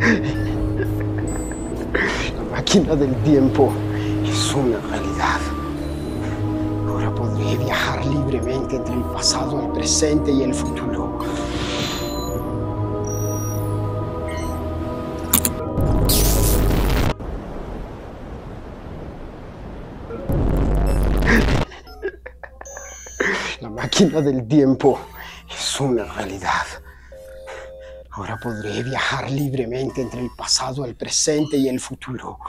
La máquina del tiempo es una realidad. Ahora podré viajar libremente entre el pasado, el presente y el futuro. La máquina del tiempo es una realidad. Ahora podré viajar libremente entre el pasado, el presente y el futuro.